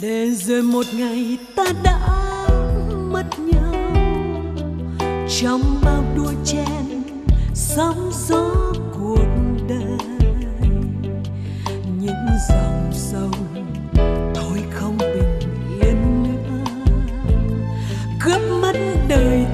để rồi một ngày ta đã mất nhau. Trong bao đua chen, sóng gió cuộc đời. Những dòng sông thôi không bình yên nữa. Cướp mất đời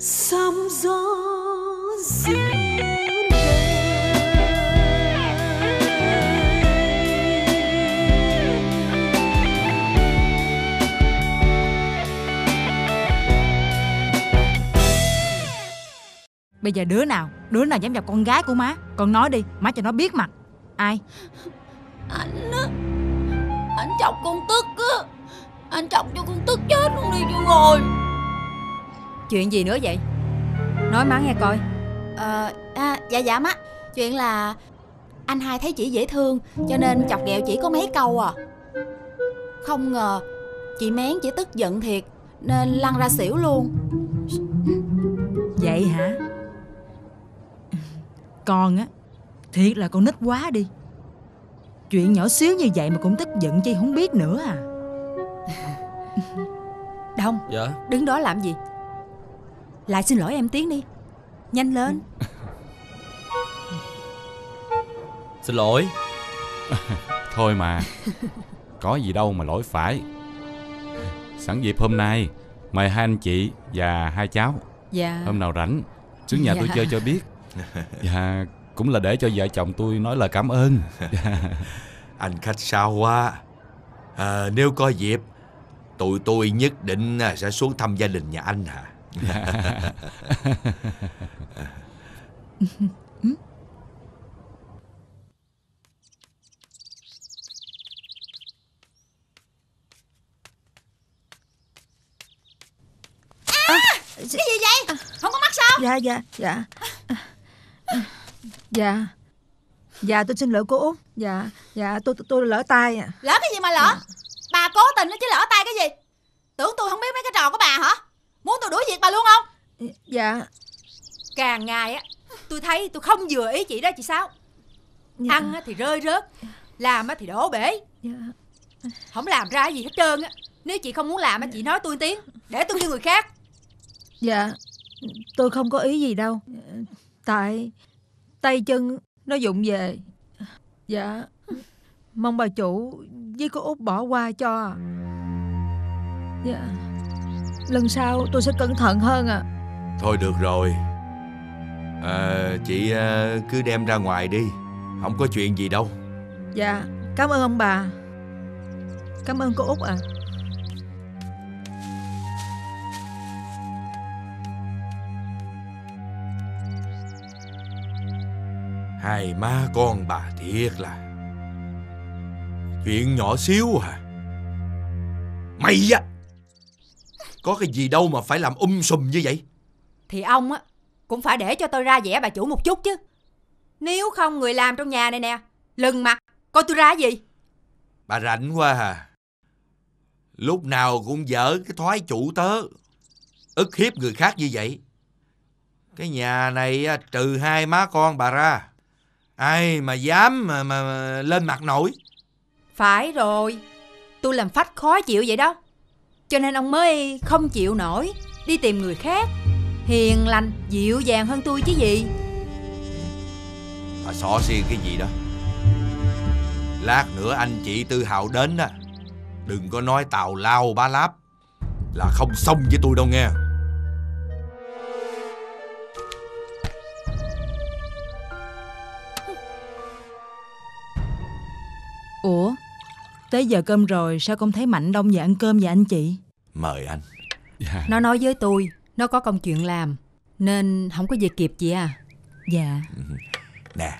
sóng gió dịu Bây giờ đứa nào? Đứa nào dám gặp con gái của má? Con nói đi, má cho nó biết mặt. Ai? Anh á, Anh chọc con tức á. Anh chọc cho con tức chết luôn đi chưa rồi. Chuyện gì nữa vậy? Nói má nghe coi. Ờ à, Dạ dạ má. Chuyện là Anh hai thấy chị dễ thương Cho nên chọc ghẹo chỉ có mấy câu à. Không ngờ Chị Mén chỉ tức giận thiệt Nên lăn ra xỉu luôn. Vậy hả? Con á Thiệt là con nít quá đi. Chuyện nhỏ xíu như vậy mà cũng tức giận chi không biết nữa à. Đông. Dạ? Đứng đó làm gì Lại xin lỗi em Tiến đi. Nhanh lên. Xin lỗi. Thôi mà Có gì đâu mà lỗi phải. Sẵn dịp hôm nay Mời hai anh chị và hai cháu. Dạ. Hôm nào rảnh Xuống nhà tôi Dạ. chơi cho biết. Và cũng là để cho vợ chồng tôi nói lời cảm ơn. Anh khách sao quá. À, Nếu có dịp Tụi tôi nhất định à, sẽ xuống thăm gia đình nhà anh hả Cái gì vậy? Không có mắt sao? Dạ dạ dạ. Dạ. Dạ tôi xin lỗi cô Út. Dạ dạ tôi tôi, tôi lỡ tay à Lỡ cái gì mà lỡ? Bà cố tình đó chứ lỡ tay cái gì? Tưởng tôi không biết mấy cái trò của bà hả Muốn tôi đuổi việc bà luôn không? Dạ. Càng ngày á Tôi thấy tôi không vừa ý chị đó chị sao dạ, Ăn á thì rơi rớt Làm á thì đổ bể. Dạ. Không làm ra gì hết trơn á. Nếu chị không muốn làm á chị nói tôi tiếng Để tôi kêu người khác. Dạ. Tôi không có ý gì đâu. Tại Tay chân nó dụng về. Dạ. Mong bà chủ với cô Út bỏ qua cho. Dạ Lần sau tôi sẽ cẩn thận hơn à Thôi được rồi. À, Chị à, cứ đem ra ngoài đi. Không có chuyện gì đâu. Dạ Cảm ơn ông bà. Cảm ơn cô Út à Hai má con bà thiệt là. Chuyện nhỏ xíu à. Mày á Có cái gì đâu mà phải làm um sùm như vậy? Thì ông á Cũng phải để cho tôi ra vẻ bà chủ một chút chứ. Nếu không người làm trong nhà này nè Lừng mặt Coi tôi ra gì? Bà rảnh quá à. Lúc nào cũng dở cái thói chủ tớ ức hiếp người khác như vậy. Cái nhà này á, trừ hai má con bà ra Ai mà dám mà, mà, mà lên mặt nổi. Phải rồi Tôi làm phách khó chịu vậy đó Cho nên ông mới không chịu nổi Đi tìm người khác. Hiền lành, dịu dàng hơn tôi chứ gì. Bà xỏ xiên cái gì đó. Lát nữa anh chị Tư Hào đến đó Đừng có nói tào lao bá láp Là không xong với tôi đâu nghe. Ủa Tới giờ cơm rồi sao không thấy Mạnh Đông về ăn cơm vậy anh chị? Mời anh. Dạ. Nó nói với tôi Nó có công chuyện làm Nên không có về kịp chị à. Dạ. Nè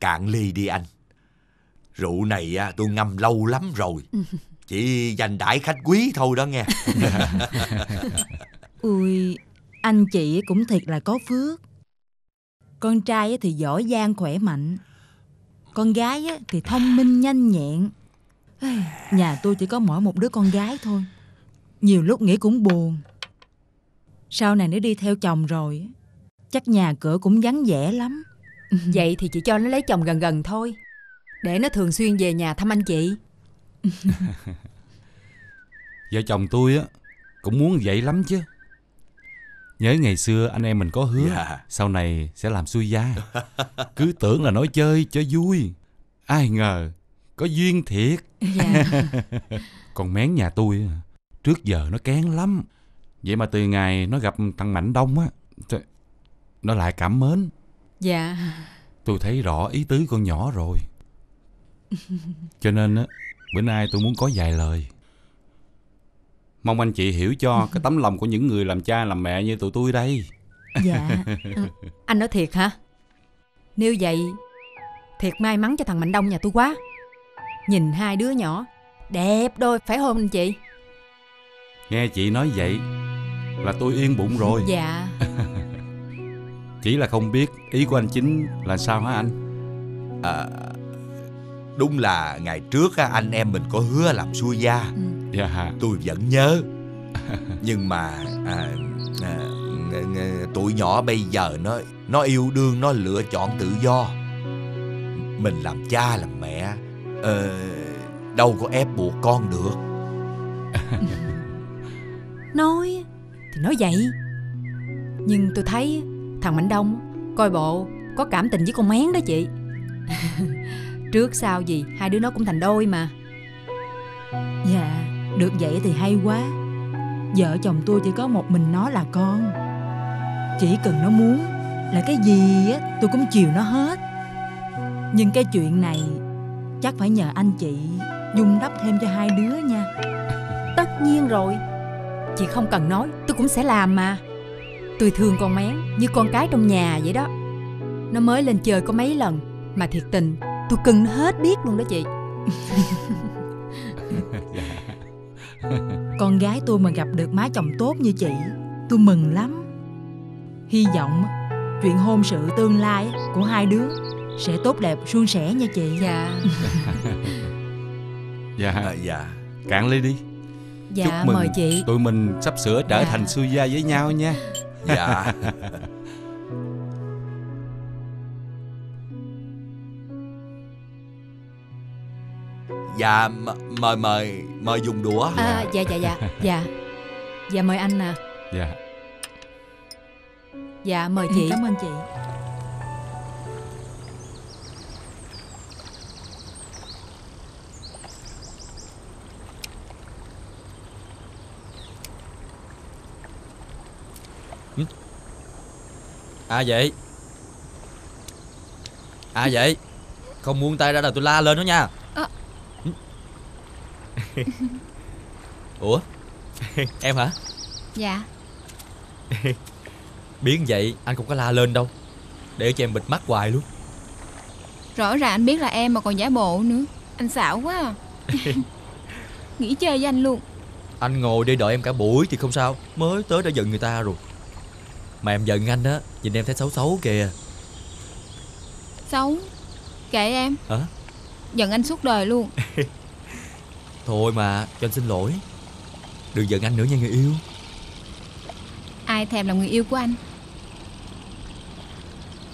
Cạn ly đi anh. Rượu này á, tôi ngâm lâu lắm rồi. Chỉ dành đãi khách quý thôi đó nghe. Ui Anh chị cũng thiệt là có phước. Con trai á thì giỏi giang khỏe mạnh. Con gái á thì thông minh nhanh nhẹn Nhà tôi chỉ có mỗi một đứa con gái thôi Nhiều lúc nghĩ cũng buồn Sau này nếu đi theo chồng rồi Chắc nhà cửa cũng vắng vẻ lắm Vậy thì chị cho nó lấy chồng gần gần thôi Để nó thường xuyên về nhà thăm anh chị Vợ chồng tôi á cũng muốn vậy lắm chứ. Nhớ ngày xưa anh em mình có hứa Dạ. sau này sẽ làm xuôi gia. Cứ tưởng là nói chơi cho vui. Ai ngờ có duyên thiệt. Dạ Còn mén nhà tôi trước giờ nó kén lắm. Vậy mà từ ngày nó gặp thằng Mạnh Đông á, nó lại cảm mến. Dạ Tôi thấy rõ ý tứ con nhỏ rồi. Cho nên á, bữa nay tôi muốn có vài lời. Mong anh chị hiểu cho cái tấm lòng của những người làm cha làm mẹ như tụi tôi đây. Dạ Anh nói thiệt hả Nếu vậy Thiệt may mắn cho thằng Mạnh Đông nhà tôi quá Nhìn hai đứa nhỏ. Đẹp đôi phải không anh chị? Nghe chị nói vậy là tôi yên bụng rồi. Dạ. Chỉ là không biết ý của anh chính là sao hả anh? à, Đúng là ngày trước á, anh em mình có hứa làm xuôi gia. Dạ. Tôi vẫn nhớ. Nhưng mà à, à, Tụi nhỏ bây giờ nó Nó yêu đương Nó lựa chọn tự do. Mình làm cha làm mẹ ờ, Đâu có ép buộc con được. Nói Thì nói vậy. Nhưng tôi thấy Thằng Mạnh Đông Coi bộ Có cảm tình với con mén đó chị. Trước sau gì Hai đứa nó cũng thành đôi mà. Dạ Được vậy thì hay quá. Vợ chồng tôi chỉ có một mình nó là con. Chỉ cần nó muốn Là cái gì á tôi cũng chiều nó hết. Nhưng cái chuyện này Chắc phải nhờ anh chị Dung đắp thêm cho hai đứa nha. Tất nhiên rồi. Chị không cần nói Tôi cũng sẽ làm mà. Tôi thương con mén Như con cái trong nhà vậy đó. Nó mới lên chơi có mấy lần Mà thiệt tình Tôi cưng nó hết biết luôn đó chị. Con gái tôi mà gặp được má chồng tốt như chị Tôi mừng lắm. Hy vọng Chuyện hôn sự tương lai của hai đứa Sẽ tốt đẹp suôn sẻ nha chị. Dạ. Dạ. à, Dạ. Cạn ly đi. Dạ Chúc mừng mời chị. Tụi mình sắp sửa trở Dạ. thành xuôi gia với nhau nha. Dạ. Dạ m- mời mời mời dùng đũa. À, Dạ dạ dạ. Dạ. Dạ mời anh nè. Dạ. Dạ mời Ừ, chị. Cảm ơn chị À vậy. À vậy. Không buông tay ra là tôi la lên đó nha. Ờ. Ủa? Em hả? Dạ. Biến vậy anh không có la lên đâu. Để cho em bịt mắt hoài luôn. Rõ ràng anh biết là em mà còn giả bộ nữa. Anh xạo quá à. Nghĩ chơi với anh luôn. Anh ngồi đây đợi em cả buổi thì không sao. Mới tới đã giận người ta rồi Mà em giận anh á Nhìn em thấy xấu xấu kìa. Xấu? Kệ em. Hả? Giận anh suốt đời luôn. Thôi mà cho anh xin lỗi. Đừng giận anh nữa nha người yêu. Ai thèm làm người yêu của anh?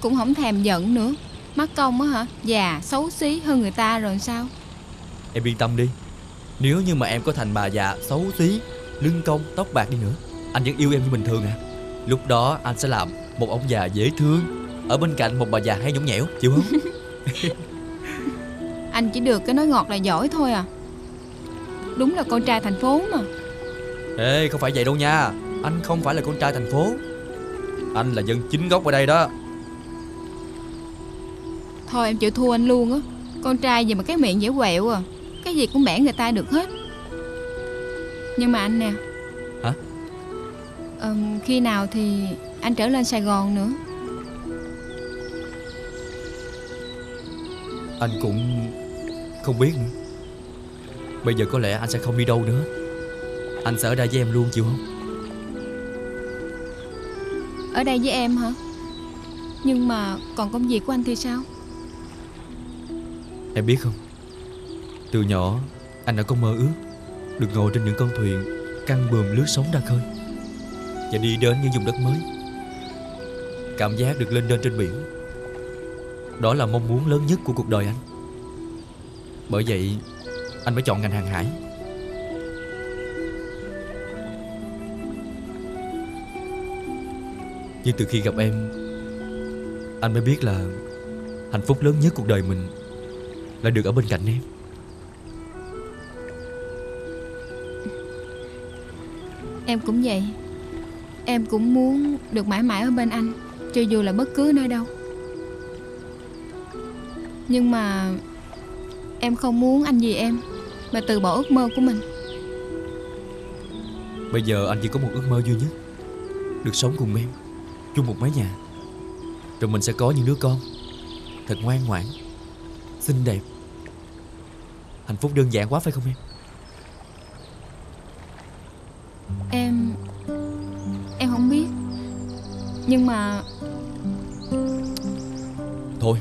Cũng không thèm giận nữa. Mắc công á hả? Già xấu xí hơn người ta rồi sao? Em yên tâm đi. Nếu như mà em có thành bà già xấu xí Lưng cong, tóc bạc đi nữa Anh vẫn yêu em như bình thường à Lúc đó anh sẽ làm một ông già dễ thương. Ở bên cạnh một bà già hay nhõng nhẽo Chịu không? Anh chỉ được cái nói ngọt là giỏi thôi à. Đúng là con trai thành phố mà. Ê không phải vậy đâu nha. Anh không phải là con trai thành phố. Anh là dân chính gốc ở đây đó. Thôi em chịu thua anh luôn á. Con trai gì mà cái miệng dễ quẹo à. Cái gì cũng bẻ người ta được hết. Nhưng mà anh nè? Ừm, Khi nào thì anh trở lên Sài Gòn nữa? Anh cũng không biết nữa. Bây giờ có lẽ anh sẽ không đi đâu nữa. Anh sẽ ở đây với em luôn chịu không? Ở đây với em hả? Nhưng mà còn công việc của anh thì sao? Em biết không? Từ nhỏ anh đã có mơ ước Được ngồi trên những con thuyền Căng buồm lướt sóng ra khơi và đi đến những vùng đất mới. Cảm giác được lên đên trên biển, Đó là mong muốn lớn nhất của cuộc đời anh. Bởi vậy, Anh mới chọn ngành hàng hải. Nhưng từ khi gặp em, Anh mới biết là Hạnh phúc lớn nhất cuộc đời mình Là được ở bên cạnh em. Em cũng vậy. Em cũng muốn được mãi mãi ở bên anh, Cho dù là bất cứ nơi đâu. Nhưng mà Em không muốn anh vì em, Mà từ bỏ ước mơ của mình. Bây giờ anh chỉ có một ước mơ duy nhất, Được sống cùng em, Chung một mái nhà. Rồi mình sẽ có những đứa con, Thật ngoan ngoãn, Xinh đẹp. Hạnh phúc đơn giản quá phải không em? Em Nhưng mà Thôi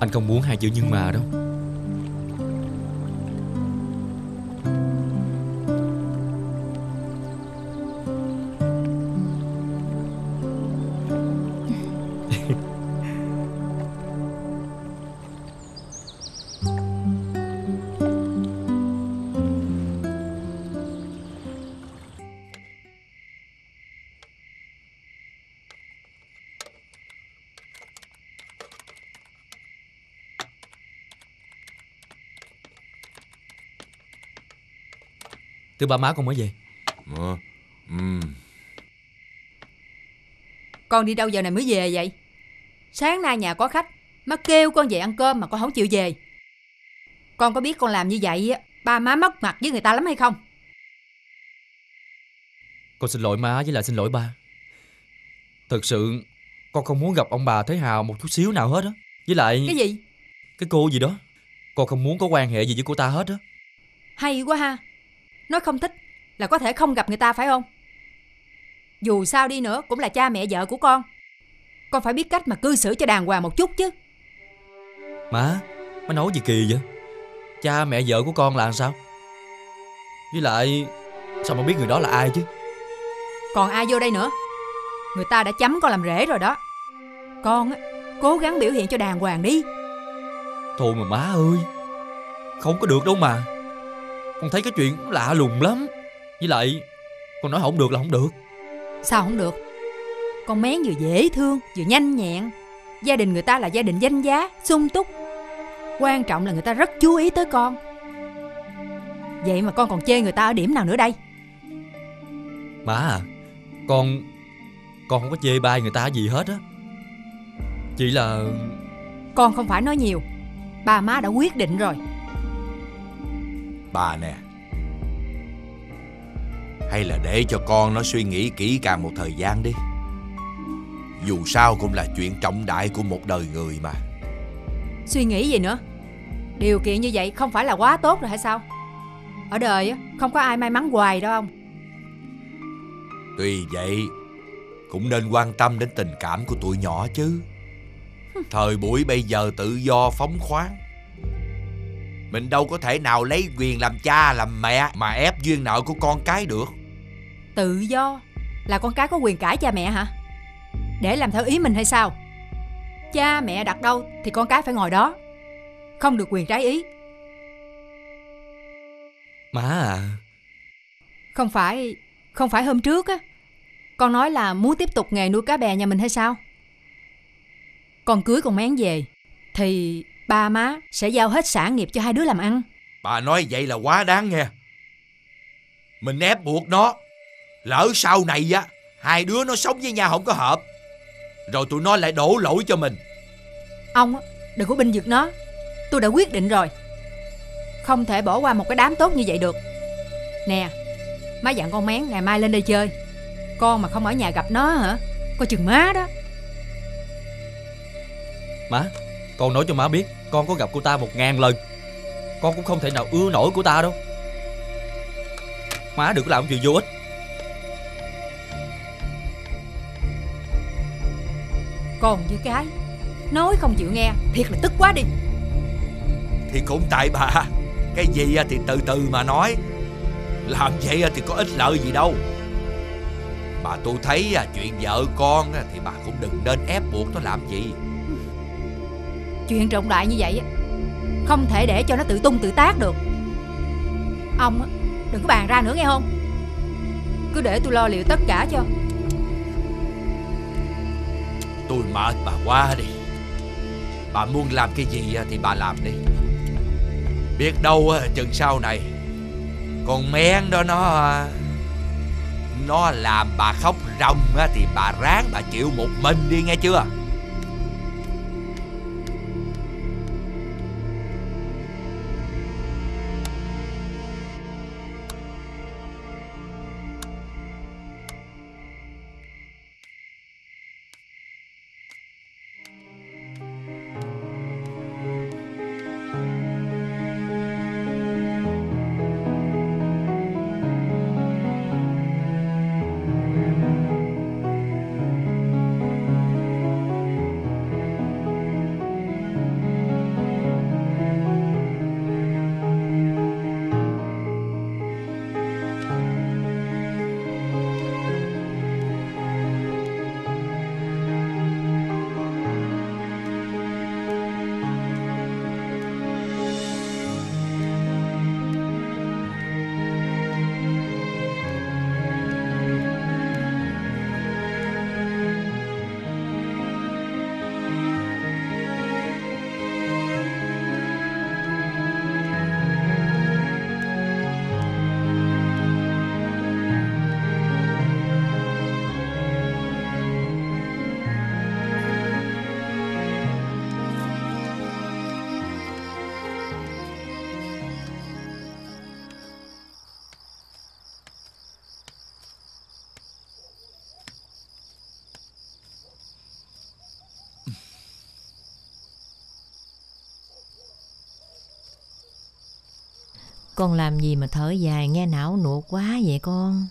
Anh không muốn hai chữ nhưng mà đâu. Từ ba má con mới về Ờ, ừm. Con đi đâu giờ này mới về vậy? Sáng nay nhà có khách, má kêu con về ăn cơm mà con không chịu về. Con có biết con làm như vậy á, ba má mất mặt với người ta lắm hay không? Con xin lỗi má với lại xin lỗi ba Thật sự Con không muốn gặp ông bà Thế Hào một chút xíu nào hết á Với lại Cái gì? cái cô gì đó Con không muốn có quan hệ gì với cô ta hết á Hay quá ha. Nói không thích là có thể không gặp người ta phải không? Dù sao đi nữa cũng là cha mẹ vợ của con. Con phải biết cách mà cư xử cho đàng hoàng một chút chứ. Má Má nói gì kỳ vậy Cha mẹ vợ của con là sao Với lại Sao mà biết người đó là ai chứ Còn ai vô đây nữa? Người ta đã chấm con làm rể rồi đó. Con á, cố gắng biểu hiện cho đàng hoàng đi. Thôi mà má ơi Không có được đâu mà Con thấy cái chuyện lạ lùng lắm Với lại Con nói không được là không được Sao không được? Con mén vừa dễ thương, vừa nhanh nhẹn. Gia đình người ta là gia đình danh giá, sung túc. Quan trọng là người ta rất chú ý tới con. Vậy mà con còn chê người ta ở điểm nào nữa đây? Má à Con Con không có chê bai người ta gì hết á Chỉ là Con không phải nói nhiều. Ba má đã quyết định rồi. Bà nè Hay là để cho con nó suy nghĩ kỹ càng một thời gian đi Dù sao cũng là chuyện trọng đại của một đời người mà Suy nghĩ gì nữa? Điều kiện như vậy không phải là quá tốt rồi hay sao? Ở đời á, không có ai may mắn hoài đâu ông. Tuy vậy Cũng nên quan tâm đến tình cảm của tụi nhỏ chứ Thời buổi bây giờ tự do phóng khoáng Mình đâu có thể nào lấy quyền làm cha làm mẹ Mà ép duyên nợ của con cái được Tự do là con cái có quyền cãi cha mẹ hả? Để làm theo ý mình hay sao? Cha mẹ đặt đâu thì con cái phải ngồi đó. Không được quyền trái ý. Má à Không phải không phải hôm trước á Con nói là muốn tiếp tục nghề nuôi cá bè nhà mình hay sao Con cưới con mén về Thì ba má sẽ giao hết sản nghiệp cho hai đứa làm ăn. Bà nói vậy là quá đáng nghe. Mình ép buộc nó. Lỡ sau này á Hai đứa nó sống với nhau không có hợp Rồi tụi nó lại đổ lỗi cho mình. Ông á, đừng có binh vực nó. Tôi đã quyết định rồi. Không thể bỏ qua một cái đám tốt như vậy được. Nè Má dặn con mén ngày mai lên đây chơi. Con mà không ở nhà gặp nó hả? Coi chừng má đó. Má Con nói cho má biết Con có gặp cô ta một ngàn lần. Con cũng không thể nào ưa nổi của ta đâu. Má đừng có làm chuyện vô ích. Còn với cái Nói không chịu nghe Thiệt là tức quá đi. Thì cũng tại bà. Cái gì á thì từ từ mà nói. Làm vậy á thì có ích lợi gì đâu. Mà tôi thấy chuyện vợ con á, thì bà cũng đừng nên ép buộc nó làm gì Chuyện trọng đại như vậy Không thể để cho nó tự tung tự tác được. Ông đừng có bàn ra nữa nghe không? Cứ để tôi lo liệu tất cả cho. Tôi mệt bà quá đi. Bà muốn làm cái gì thì bà làm đi. Biết đâu chừng sau này, Con mén đó nó Nó làm bà khóc ròng Thì bà ráng bà chịu một mình đi nghe chưa? Con làm gì mà thở dài nghe não nuột quá vậy con?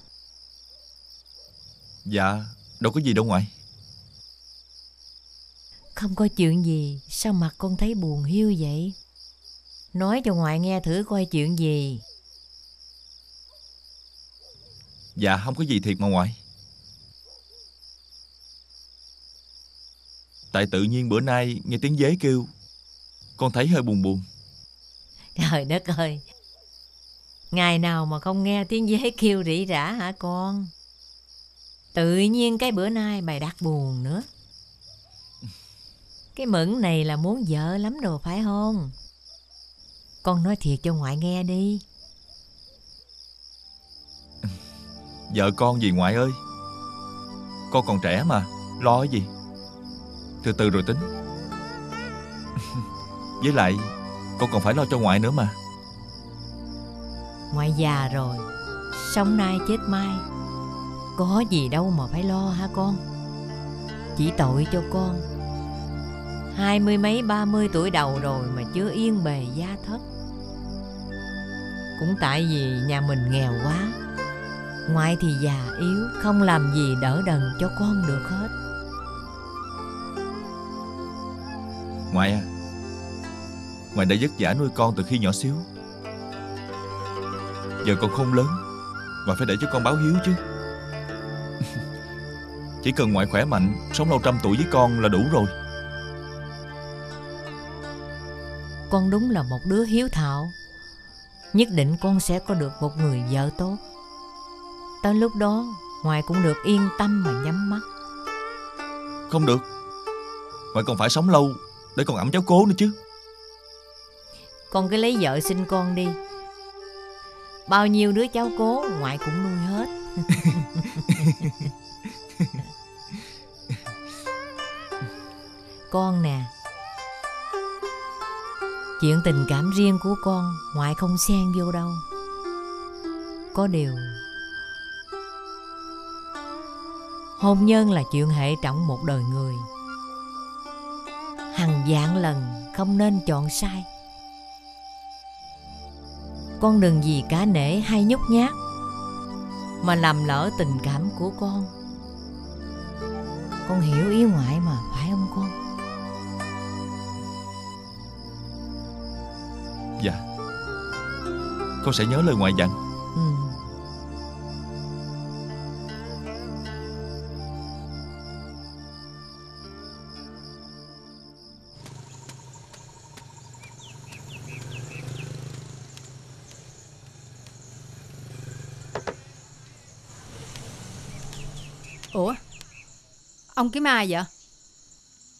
Dạ Đâu có gì đâu ngoại. Không có chuyện gì Sao mặt con thấy buồn hiu vậy? Nói cho ngoại nghe thử coi chuyện gì. Dạ không có gì thiệt mà ngoại. Tại tự nhiên bữa nay nghe tiếng dế kêu Con thấy hơi buồn buồn. Trời đất ơi Ngày nào mà không nghe tiếng dế kêu rỉ rả hả con? Tự nhiên cái bữa nay mày đặt buồn nữa. Cái mẫn này là muốn vợ lắm đồ phải không? Con nói thiệt cho ngoại nghe đi. Vợ con gì ngoại ơi? Con còn trẻ mà, Lo cái gì? Từ từ rồi tính. Với lại, Con còn phải lo cho ngoại nữa mà. Ngoại già rồi, Sống nay chết mai, Có gì đâu mà phải lo hả con? Chỉ tội cho con. Hai mươi mấy, ba mươi tuổi đầu rồi Mà chưa yên bề gia thất. Cũng tại vì nhà mình nghèo quá, Ngoại thì già yếu, Không làm gì đỡ đần cho con được hết. Ngoại à Ngoại đã vất vả nuôi con từ khi nhỏ xíu. Giờ con không lớn Ngoại phải để cho con báo hiếu chứ. Chỉ cần ngoại khỏe mạnh Sống lâu trăm tuổi với con là đủ rồi. Con đúng là một đứa hiếu thảo. Nhất định con sẽ có được một người vợ tốt. Tới lúc đó Ngoại cũng được yên tâm mà nhắm mắt. Không được. Ngoại còn phải sống lâu Để còn ẩm cháu cố nữa chứ. Con cứ lấy vợ sinh con đi Bao nhiêu đứa cháu cố, Ngoại cũng nuôi hết. Con nè, Chuyện tình cảm riêng của con, Ngoại không xen vô đâu. Có điều, Hôn nhân là chuyện hệ trọng một đời người. Hằng vạn lần, không nên chọn sai. Con đừng vì cá nể hay nhút nhát, Mà làm lỡ tình cảm của con. Con hiểu ý ngoại mà, phải không con? Dạ. Con sẽ nhớ lời ngoại dặn. Ủa? Ông kiếm ai vậy?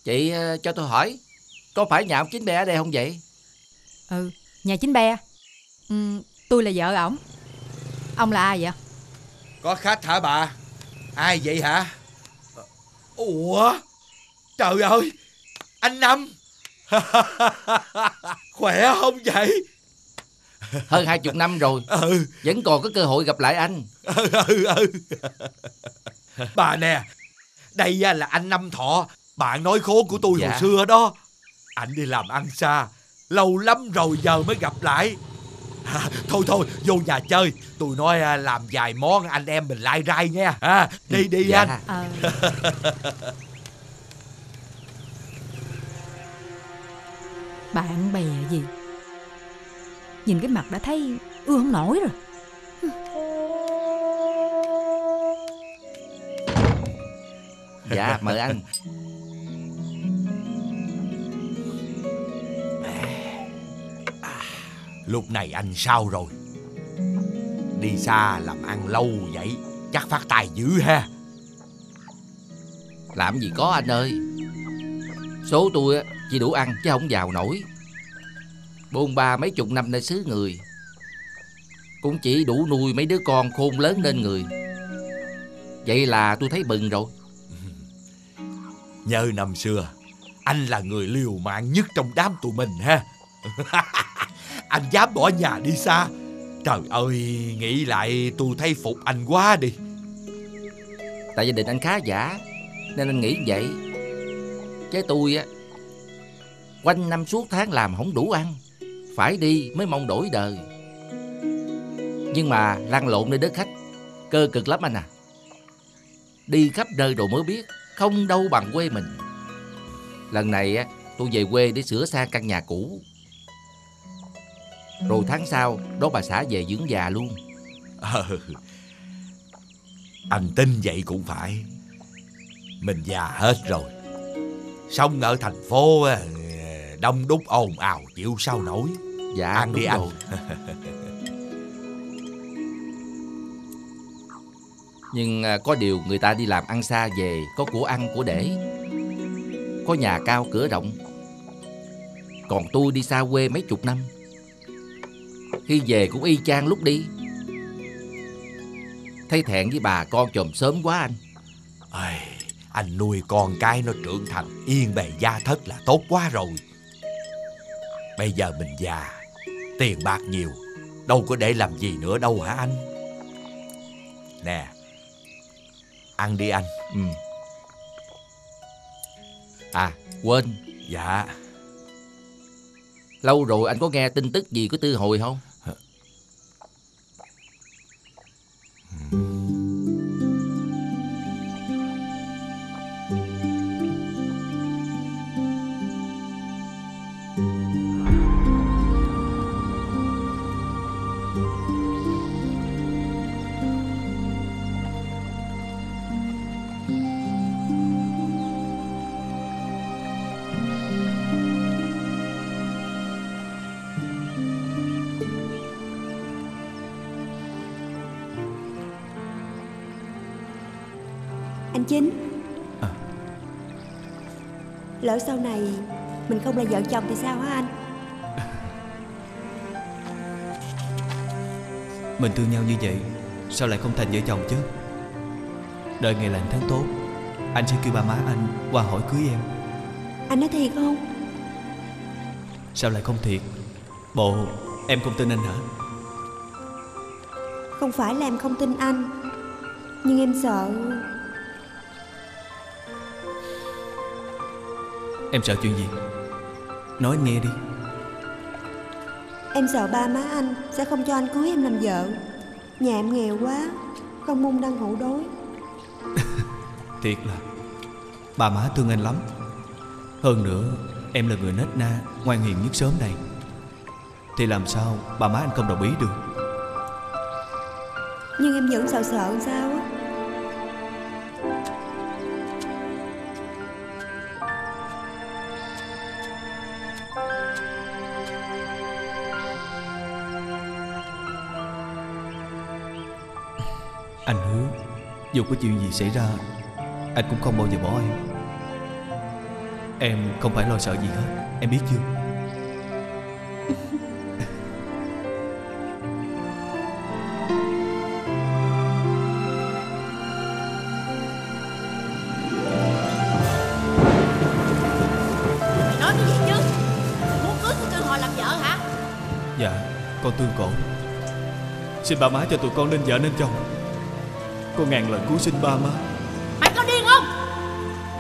Chị ờ, cho tôi hỏi Có phải nhà ông Chính Bè ở đây không vậy? Ừ Nhà chính be. Ừ, Tôi là vợ ổng. Ông là ai vậy? Có khách hả bà? Ai vậy hả? Ủa? Trời ơi! Anh Năm! Khỏe không vậy? Hơn hai chục năm rồi Ừ. Vẫn còn có cơ hội gặp lại anh. Ừ ừ ừ Bà nè Đây là anh Năm Thọ. Bạn nói khốn của tôi Dạ. hồi xưa đó. Anh đi làm ăn xa Lâu lắm rồi giờ mới gặp lại. À, Thôi thôi vô nhà chơi. Tôi nói à, làm vài món anh em mình lai rai nha. À, Đi đi Dạ. anh. Ờ. Bạn bè gì? Nhìn cái mặt đã thấy ưa không nổi rồi Dạ mời anh Lúc này anh sao rồi? Đi xa làm ăn lâu vậy Chắc phát tài dữ ha. Làm gì có anh ơi. Số tôi chỉ đủ ăn chứ không giàu nổi. Bôn ba mấy chục năm nơi xứ người. Cũng chỉ đủ nuôi mấy đứa con khôn lớn lên người. Vậy là tôi thấy bừng rồi Nhớ năm xưa, Anh là người liều mạng nhất trong đám tụi mình ha. Anh dám bỏ nhà đi xa. Trời ơi, Nghĩ lại tôi thấy phục anh quá đi. Tại gia đình anh khá giả, Nên anh nghĩ vậy. Chứ tôi á, Quanh năm suốt tháng làm không đủ ăn, Phải đi mới mong đổi đời. Nhưng mà lăn lộn nơi đất khách, Cơ cực lắm anh à. Đi khắp nơi rồi mới biết. Không đâu bằng quê mình. Lần này á tôi về quê để sửa sang căn nhà cũ. Rồi tháng sau Đó bà xã về dưỡng già luôn. Ờ, Anh tin vậy cũng phải. Mình già hết rồi. Sống ở thành phố á, Đông đúc ồn ào chịu sao nổi. Dạ Ăn đi anh Nhưng à, có điều người ta đi làm ăn xa về Có của ăn của để. Có nhà cao cửa rộng. Còn tôi đi xa quê mấy chục năm. Khi về cũng y chang lúc đi. Thấy thẹn với bà con chồm sớm quá anh. Ây, Anh nuôi con cái nó trưởng thành Yên bề gia thất là tốt quá rồi. Bây giờ mình già Tiền bạc nhiều Đâu có để làm gì nữa đâu hả anh? Nè Ăn đi anh. Ừ. À quên. Dạ. Lâu rồi anh có nghe tin tức gì của Tư Hồi không? lỡ sau này Mình không là vợ chồng thì sao hả anh? Mình thương nhau như vậy Sao lại không thành vợ chồng chứ? Đợi ngày lành tháng tốt Anh sẽ kêu ba má anh qua hỏi cưới em. Anh nói thiệt không? Sao lại không thiệt? Bộ em không tin anh hả? Không phải là em không tin anh Nhưng em sợ Em sợ chuyện gì? Nói anh nghe đi. Em sợ ba má anh sẽ không cho anh cưới em làm vợ. Nhà em nghèo quá Không môn đăng hộ đối Thiệt là Ba má thương anh lắm. Hơn nữa Em là người nết na Ngoan hiền nhất sớm này. Thì làm sao ba má anh không đồng ý được? Nhưng em vẫn sợ sợ sao á Dù có chuyện gì xảy ra Anh cũng không bao giờ bỏ em. Em không phải lo sợ gì hết Em biết chưa? Nói cái gì chứ? Muốn cưới của Tư Hồi làm vợ hả? Dạ con thương cổ. Xin ba má cho tụi con nên vợ nên chồng Con ngàn lần cứu xin ba má. Mày có điên không?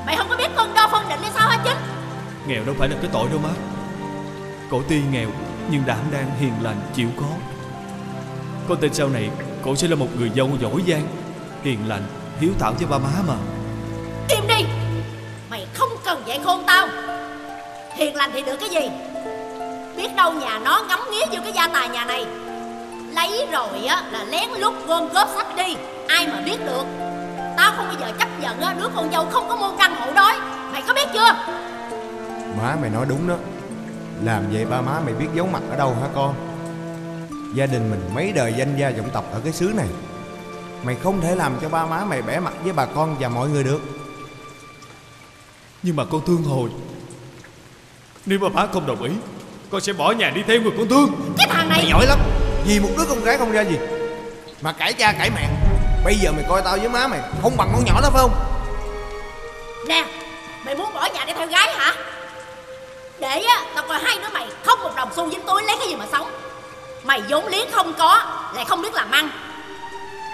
Mày không có biết cân đo phân định hay sao hả chính Nghèo đâu phải là cái tội đâu má. Cổ tuy nghèo Nhưng đảm đang hiền lành chịu khó. Con tin sau này Cổ sẽ là một người dâu giỏi giang Hiền lành hiếu thảo với ba má mà. Im đi! Mày không cần dạy khôn tao. Hiền lành thì được cái gì? Biết đâu nhà nó ngắm nghía vô cái gia tài nhà này. Lấy rồi á là lén lút gom góp sách đi Ai mà biết được? Tao không bao giờ chấp nhận á, đứa con dâu không có môn đăng hộ đói. Mày có biết chưa? Má mày nói đúng đó. Làm vậy ba má mày biết giấu mặt ở đâu hả con? Gia đình mình mấy đời danh gia vọng tộc ở cái xứ này. Mày không thể làm cho ba má mày bẻ mặt với bà con và mọi người được. Nhưng mà con thương hồi. Nếu ba má không đồng ý Con sẽ bỏ nhà đi theo người con thương. Cái thằng này Mày giỏi lắm. Vì một đứa con gái không ra gì. Mà cãi cha cãi mẹ Bây giờ mày coi tao với má mày Không bằng con nhỏ đó phải không? Nè Mày muốn bỏ nhà đi theo gái hả? Để á Tao coi hai đứa mày không một đồng xu dính túi lấy cái gì mà sống. Mày vốn liếng không có Lại không biết làm ăn.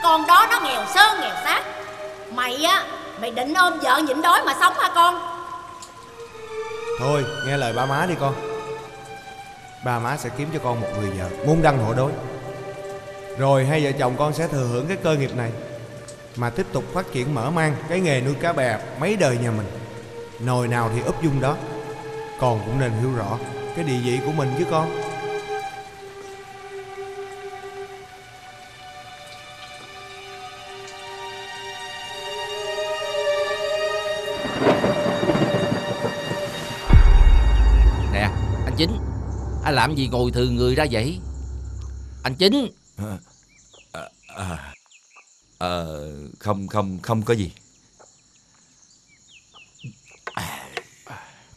Con đó nó nghèo sơn nghèo xác Mày á Mày định ôm vợ nhịn đói mà sống hả con? Thôi nghe lời ba má đi con. Ba má sẽ kiếm cho con một người vợ Môn đăng hộ đối rồi hai vợ chồng con sẽ thừa hưởng cái cơ nghiệp này. Mà tiếp tục phát triển mở mang Cái nghề nuôi cá bè mấy đời nhà mình. Nồi nào thì úp dung đó. Con cũng nên hiểu rõ Cái địa vị của mình chứ con. Nè, anh Chính. Anh làm gì ngồi thừa người ra vậy? Anh Chính. À, à, ờ, không không không có gì. À,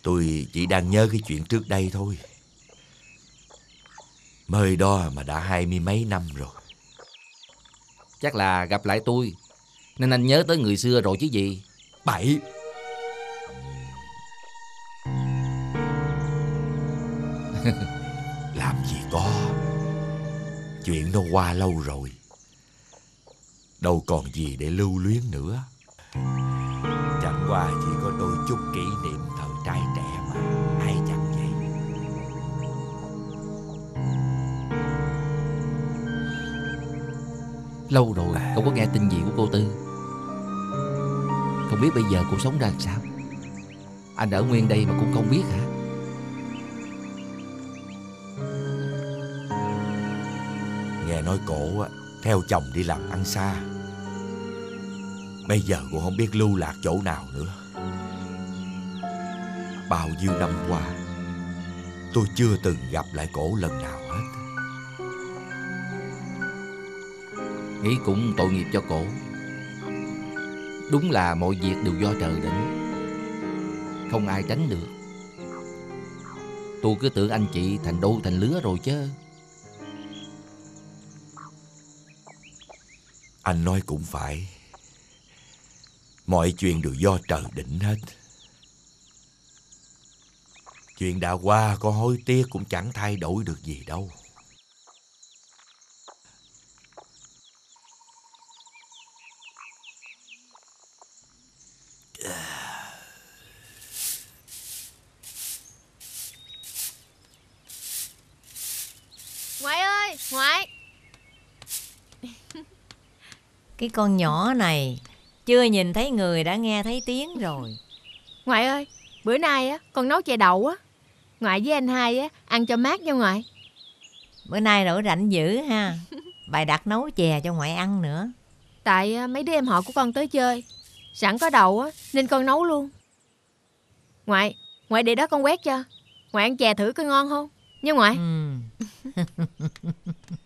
tôi chỉ đang nhớ cái chuyện trước đây thôi. Mời đo mà đã hai mươi mấy năm rồi. Chắc là gặp lại tôi. Nên anh nhớ tới người xưa rồi chứ gì. Bảy. Làm gì có Chuyện nó qua lâu rồi. Đâu còn gì để lưu luyến nữa. Chẳng qua chỉ có đôi chút kỷ niệm thời trai trẻ mà Ai chẳng vậy? Lâu rồi, không có nghe tin gì của cô Tư. Không biết bây giờ cô sống ra làm sao? Anh ở nguyên đây mà cũng không biết hả? Nói cổ theo chồng đi làm ăn xa. Bây giờ cũng không biết lưu lạc chỗ nào nữa. Bao nhiêu năm qua, Tôi chưa từng gặp lại cổ lần nào hết. Nghĩ cũng tội nghiệp cho cổ. Đúng là mọi việc đều do trời định. Không ai tránh được. Tôi cứ tưởng anh chị thành đô thành lứa rồi chứ. Anh nói cũng phải. Mọi chuyện đều do trời định hết. Chuyện đã qua, có hối tiếc cũng chẳng thay đổi được gì đâu. Ngoại ơi, ngoại cái con nhỏ này Chưa nhìn thấy người đã nghe thấy tiếng rồi Ngoại ơi, bữa nay á con nấu chè đậu á. Ngoại với anh hai á ăn cho mát nha ngoại. Bữa nay rỗi rảnh dữ ha Bài đặt nấu chè cho ngoại ăn nữa Tại á, mấy đứa em họ của con tới chơi. Sẵn có đậu á nên con nấu luôn. Ngoại, ngoại để đó con quét cho. Ngoại ăn chè thử coi ngon không? Nha ngoại. ừ.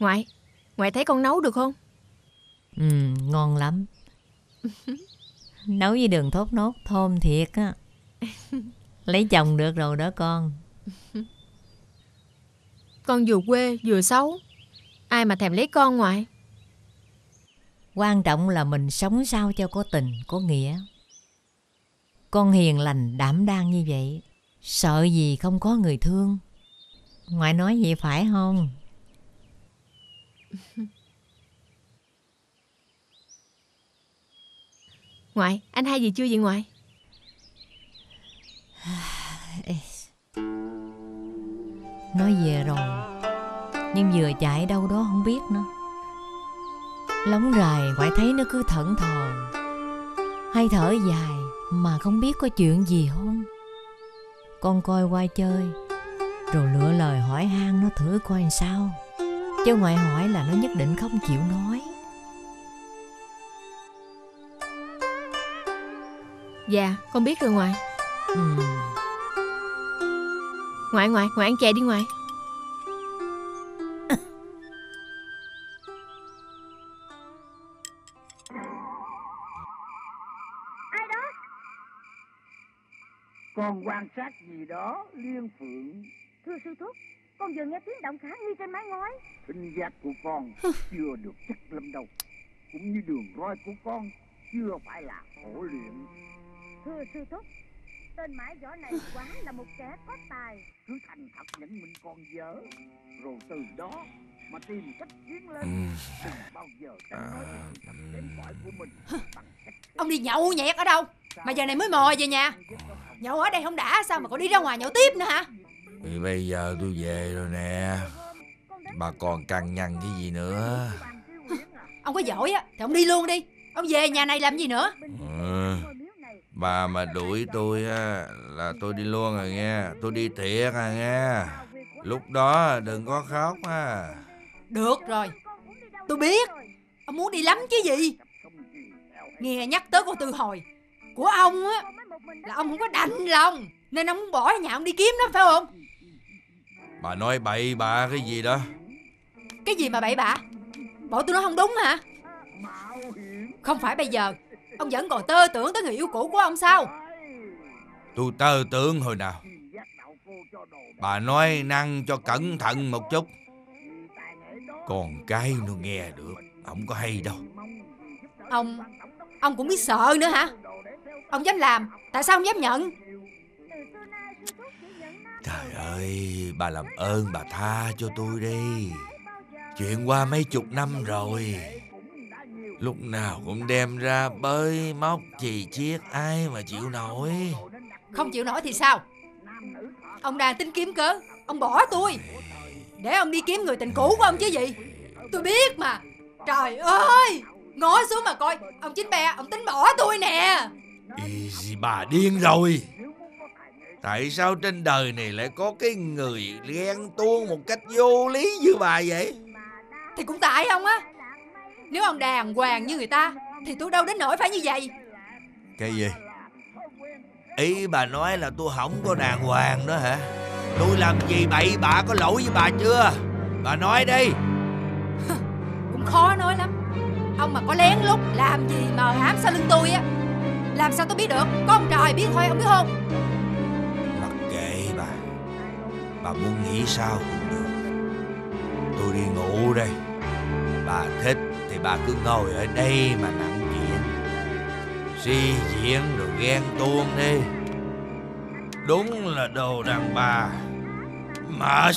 Ngoại, ngoại thấy con nấu được không? ừ, ngon lắm Nấu với đường thốt nốt thơm thiệt á Lấy chồng được rồi đó con Con vừa quê vừa xấu. Ai mà thèm lấy con ngoại? Quan trọng là mình sống sao cho có tình, có nghĩa Con hiền lành đảm đang như vậy Sợ gì không có người thương Ngoại nói vậy phải không? Ngoại, anh hai gì chưa vậy ngoại? Nói về rồi Nhưng vừa chạy đâu đó không biết nữa. Lóng rài ngoại thấy nó cứ thẫn thờ. Hay thở dài Mà không biết có chuyện gì không? Con coi qua chơi Rồi lựa lời hỏi han nó thử coi làm sao. Chứ ngoại hỏi là nó nhất định không chịu nói Dạ, con biết rồi ngoại. ừ. Ngoại ngoại, ngoại ăn chè đi ngoại. Còn quan sát gì đó liên phượng Thưa sư thúc, con vừa nghe tiếng động khá nghi trên mái ngói. Thính giác của con chưa được chắc lắm đâu. Cũng như đường roi của con chưa phải là khổ luyện Thưa sư thúc, tên mãi võ này quá là một kẻ có tài. Cứ thành thật nhận mình còn dở. Rồi từ đó mà tìm cách chiến lên. Ừ. Đừng bao giờ tránh nói đến cõi của mình bằng cách Ông đi nhậu nhẹt ở đâu? Mà giờ này mới mò về nhà. Nhậu ở đây không đã sao mà còn đi ra ngoài nhậu tiếp nữa hả Thì bây giờ tôi về rồi nè. Bà còn cằn nhằn cái gì nữa? Ông có giỏi á Thì ông đi luôn đi Ông về nhà này làm gì nữa Ừ. Bà mà đuổi tôi á là tôi đi luôn rồi nghe. Tôi đi thiệt rồi nghe. Lúc đó đừng có khóc á. Được rồi Tôi biết Ông muốn đi lắm chứ gì Nghe nhắc tới cô Tư Hồi Của ông á Là ông không có đành lòng Nên ông muốn bỏ nhà ông đi kiếm nó phải không Bà nói bậy bạ cái gì đó. Cái gì mà bậy bạ Bộ tôi nói không đúng hả Không phải bây giờ Ông vẫn còn tơ tưởng tới người yêu cũ của ông sao Tôi tơ tưởng hồi nào. Bà nói năng cho cẩn thận một chút. Còn cái nó nghe được. Không có hay đâu. Ông Ông cũng biết sợ nữa hả Ông dám làm Tại sao ông dám nhận? Trời ơi, bà làm ơn bà tha cho tôi đi. Chuyện qua mấy chục năm rồi. Lúc nào cũng đem ra bơi, móc, chì chiết, ai mà chịu nổi. Không chịu nổi thì sao? Ông đang tính kiếm cớ Ông bỏ tôi. Để ông đi kiếm người tình cũ của ông chứ gì. Tôi biết mà. Trời ơi Ngó xuống mà coi. Ông chính bè Ông tính bỏ tôi nè Ý, bà điên rồi. Tại sao trên đời này lại có cái người ghen tuông một cách vô lý như bà vậy? Thì cũng tại ông á Nếu ông đàng hoàng như người ta Thì tôi đâu đến nỗi phải như vậy Cái gì? Ý bà nói là tôi không có đàng hoàng đó hả? Tôi làm gì bậy bạ có lỗi với bà chưa? Bà nói đi. Cũng khó nói lắm Ông mà có lén lút làm gì mờ ám sau lưng tôi á làm sao tôi biết được? Con trời biết thôi ông biết không? Mặc kệ bà. Bà muốn nghĩ sao cũng được. Tôi đi ngủ đây. Bà thích thì bà cứ ngồi ở đây mà nặng chuyện. Suy diễn rồi ghen tuông đi. Đúng là đồ đàn bà. Mệt.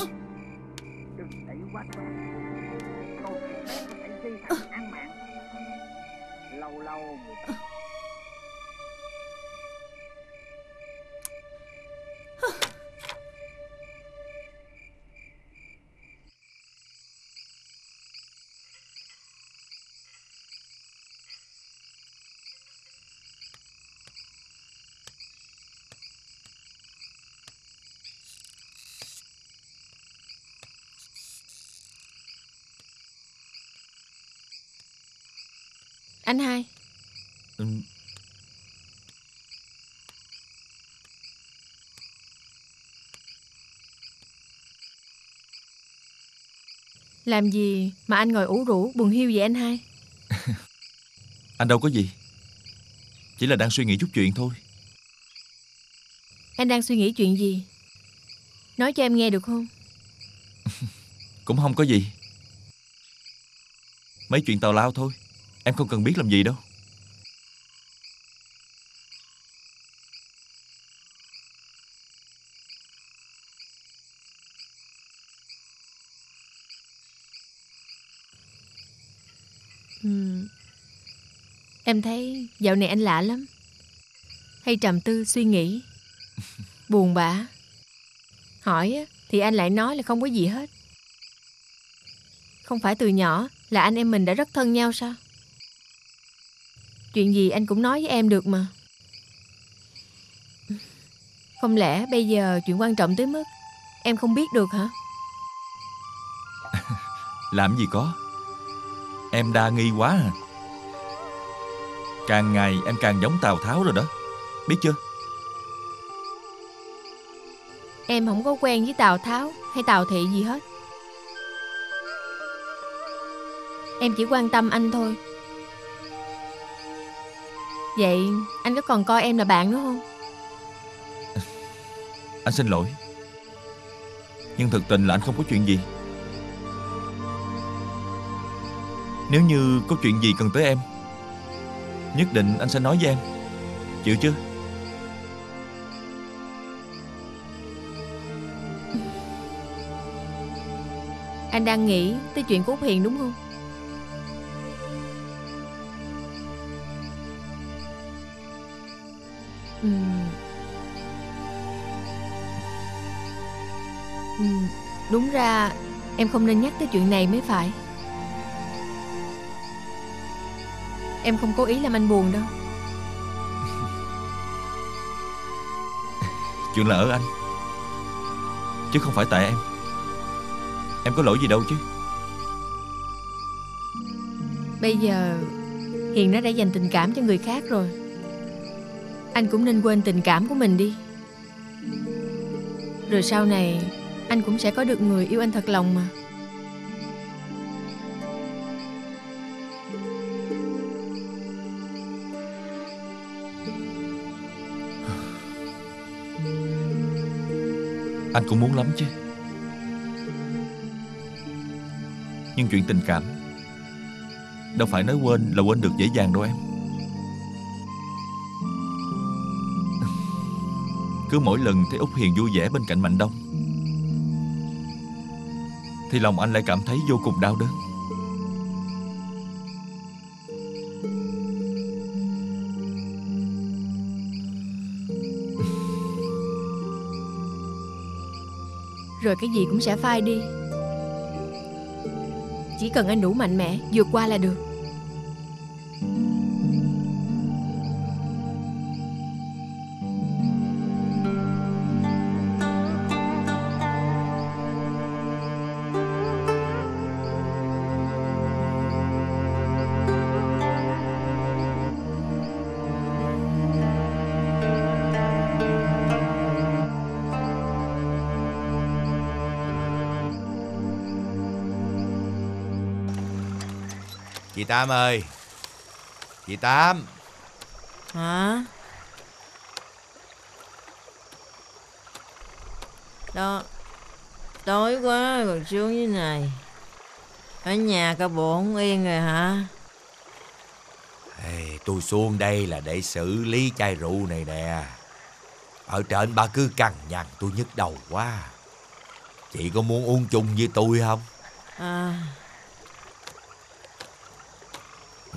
Anh hai. Ừ, Làm gì mà anh ngồi ủ rũ buồn hiu vậy anh hai? Anh đâu có gì. Chỉ là đang suy nghĩ chút chuyện thôi. Anh đang suy nghĩ chuyện gì? Nói cho em nghe được không? Cũng không có gì. Mấy chuyện tào lao thôi Em không cần biết làm gì đâu. Ừm. Em thấy dạo này anh lạ lắm. Hay trầm tư suy nghĩ. Buồn bã. Hỏi á, thì anh lại nói là không có gì hết. Không phải từ nhỏ là anh em mình đã rất thân nhau sao Chuyện gì anh cũng nói với em được mà. Không lẽ bây giờ chuyện quan trọng tới mức Em không biết được hả? Làm gì có? Em đa nghi quá à. Càng ngày em càng giống Tào Tháo rồi đó. Biết chưa? Em không có quen với Tào Tháo hay Tào Thị gì hết. Em chỉ quan tâm anh thôi Vậy anh có còn coi em là bạn nữa không? Anh xin lỗi Nhưng thực tình là anh không có chuyện gì Nếu như có chuyện gì cần tới em Nhất định anh sẽ nói với em Chịu chưa Anh đang nghĩ tới chuyện của Út Hiền đúng không? Đúng ra em không nên nhắc tới chuyện này mới phải. Em không cố ý làm anh buồn đâu. Chuyện là ở anh Chứ không phải tại em. Em có lỗi gì đâu chứ. Bây giờ Hiền nó đã dành tình cảm cho người khác rồi. Anh cũng nên quên tình cảm của mình đi. Rồi sau này anh cũng sẽ có được người yêu anh thật lòng mà. Anh cũng muốn lắm chứ. Nhưng chuyện tình cảm, Đâu phải nói quên là quên được dễ dàng đâu em. Cứ mỗi lần thấy Út Hiền vui vẻ bên cạnh Mạnh Đông thì lòng anh lại cảm thấy vô cùng đau đớn. Rồi cái gì cũng sẽ phai đi. Chỉ cần anh đủ mạnh mẽ, vượt qua là được. Chị Tám ơi Chị Tám Hả? Đó Tối quá rồi xuống dưới này Ở nhà cả bộ không yên rồi hả? Ê, Tôi xuống đây là để xử lý chai rượu này nè Ở trên bà cứ cằn nhằn tôi nhức đầu quá Chị có muốn uống chung với tôi không? À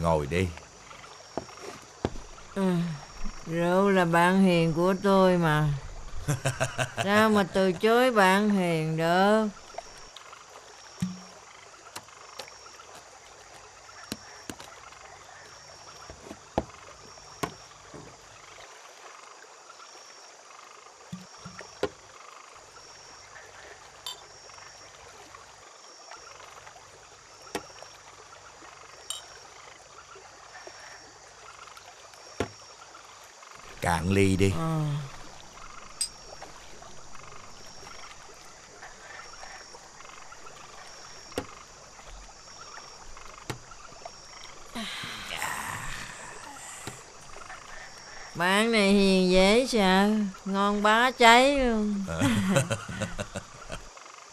Ngồi đi. Ừ, Rượu là bạn hiền của tôi mà. Sao mà từ chối bạn hiền được Cạn ly đi. Ờ. Bạn này hiền dễ sợ Ngon bá cháy luôn.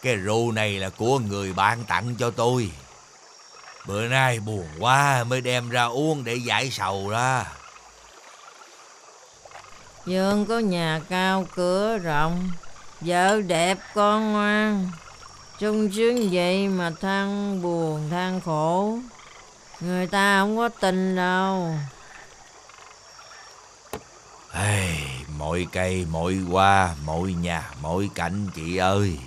Cái rượu này là của người bạn tặng cho tôi. Bữa nay buồn quá mới đem ra uống để giải sầu ra Dương có nhà cao cửa rộng Vợ đẹp con ngoan. Sung sướng vậy mà than buồn than khổ. Người ta không có tình đâu. Hey, Mỗi cây mỗi hoa Mỗi nhà mỗi cảnh chị ơi.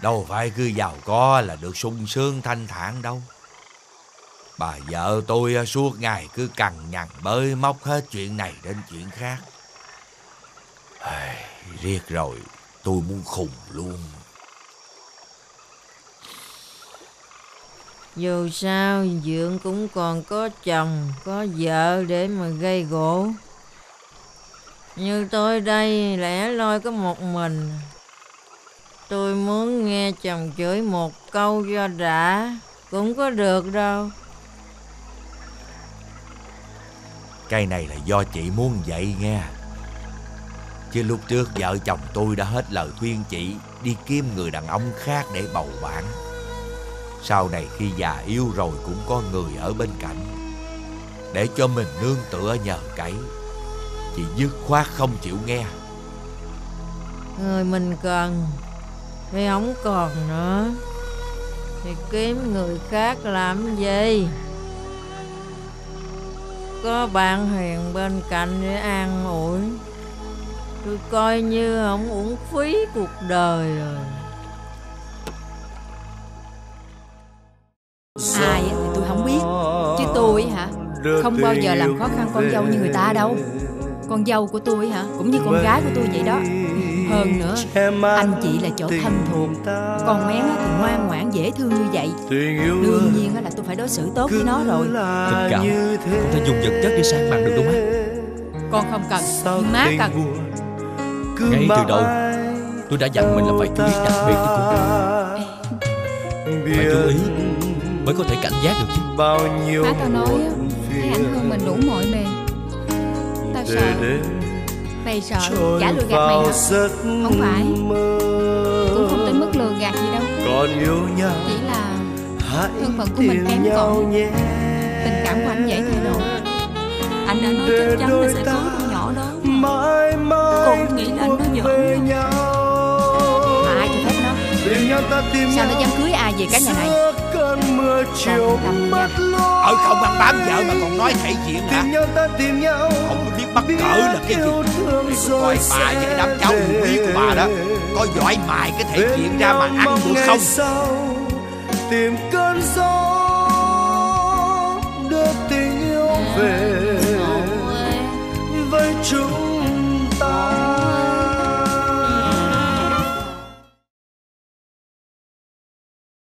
Đâu phải cứ giàu có là được sung sướng thanh thản đâu. Bà vợ tôi à, suốt ngày cứ cằn nhằn bới móc hết chuyện này đến chuyện khác. Riết rồi, tôi muốn khùng luôn. Dù sao, Dượng cũng còn có chồng, Có vợ để mà gây gỗ. Như tôi đây lẻ loi có một mình. Tôi muốn nghe chồng chửi một câu cho đã, Cũng có được đâu. Cái này là do chị muốn vậy nghe. Chứ lúc trước vợ chồng tôi đã hết lời khuyên chị Đi kiếm người đàn ông khác để bầu bạn. Sau này khi già yêu rồi cũng có người ở bên cạnh. Để cho mình nương tựa nhờ cậy, Chị dứt khoát không chịu nghe. Người mình cần, Thì không còn nữa. Thì kiếm người khác làm gì? Có bạn hiền bên cạnh để an ủi. Tôi coi như không uổng phí cuộc đời rồi. Ai thì tôi không biết. Chứ tôi hả, Không bao giờ làm khó khăn con dâu như người ta đâu. Con dâu của tôi hả, Cũng như con gái của tôi vậy đó. Hơn nữa Anh chị là chỗ thân thuộc Con mén thì ngoan ngoãn dễ thương như vậy. Đương nhiên là tôi phải đối xử tốt với nó rồi. Tình cảm Không thể dùng vật chất để sang bằng được đâu má. Con không cần. Nhưng má cần. Ngay từ đầu Tôi đã dặn mình là phải chú ý đặc biệt tới cô Phải chú ý Mới có thể cảnh giác được chứ. Má tao nói á Thấy ảnh hơn mình đủ mọi bề Tao sợ Mày sợ chả lừa gạt mày hả? Không phải. Cũng không tới mức lừa gạt gì đâu. Còn yêu nhau Chỉ là thân phận của mình kém cỏi Tình cảm của anh dễ thay đổi Anh đã nói chắc chắn là sẽ cưới con nhỏ đó mãi mãi Cô nghĩ là anh nói giỡn nhau sao nó dám cưới ai về cái nhà này? Cơn mưa chiều mất ở không ăn bám vợ mà còn nói thể diện hả? Không biết bắt cỡ là cái gì. Coi bà với đám cháu cũng quý của bà đó. Có giỏi mài cái thể diện ra mà ăn được không? Tìm cơn gió đưa tình yêu về với chúng